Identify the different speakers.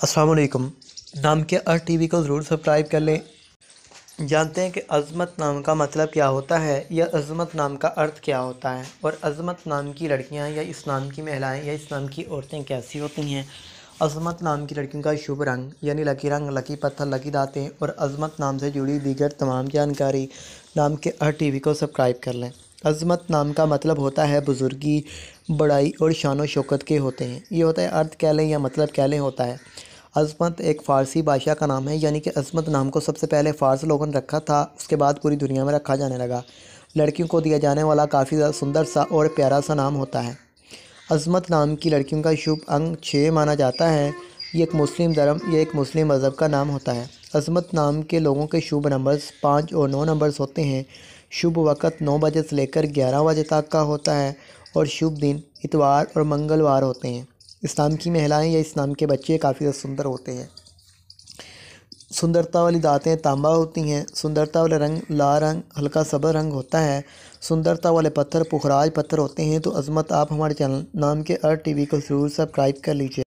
Speaker 1: असलकुम नाम के अर्थ टीवी को ज़रूर सब्सक्राइब कर लें। जानते हैं कि अज़मत नाम का मतलब क्या होता है, या अज़मत नाम का अर्थ क्या होता है, और अज़मत नाम की लड़कियाँ, या इस नाम की महिलाएँ, या इस नाम की औरतें कैसी होती हैं? अज़मत नाम की लड़कियों का शुभ रंग, यानी लकी रंग, लकी पत्थर, लकी दातें, और अज़मत नाम से जुड़ी दीगर तमाम जानकारी, नाम के अर्थ टी को सब्सक्राइब कर लें। अज़मत नाम का मतलब होता है बुज़ुर्गी, बड़ाई और शान शौकत के होते हैं। ये होता है अर्थ कह लें या मतलब कह लें होता है। अज़मत एक फ़ारसी बादशाह का नाम है, यानी कि अज़मत नाम को सबसे पहले फ़ारस लोगों ने रखा था, उसके बाद पूरी दुनिया में रखा जाने लगा। लड़कियों को दिया जाने वाला काफ़ी ज़्यादा सुंदर सा और प्यारा सा नाम होता है। अज़मत नाम की लड़कियों का शुभ अंग छः माना जाता है। ये एक मुस्लिम धर्म, ये एक मुस्लिम मज़हब का नाम होता है। अज़मत नाम के लोगों के शुभ नंबर्स पाँच और नौ नंबर्स होते हैं। शुभ वक़्त नौ बजे से लेकर ग्यारह बजे तक का होता है और शुभ दिन इतवार और मंगलवार होते हैं। इस्लाम की महिलाएँ या इस नाम के बच्चे काफ़ी सुंदर होते हैं। सुंदरता वाली दातें तांबा होती हैं, सुंदरता वाले रंग लाल रंग, हल्का सबर रंग होता है, सुंदरता वाले पत्थर, पुखराज पत्थर होते हैं तो अज़मत आप हमारे चैनल नाम के अर्थ टीवी को ज़रूर सब्सक्राइब कर लीजिए।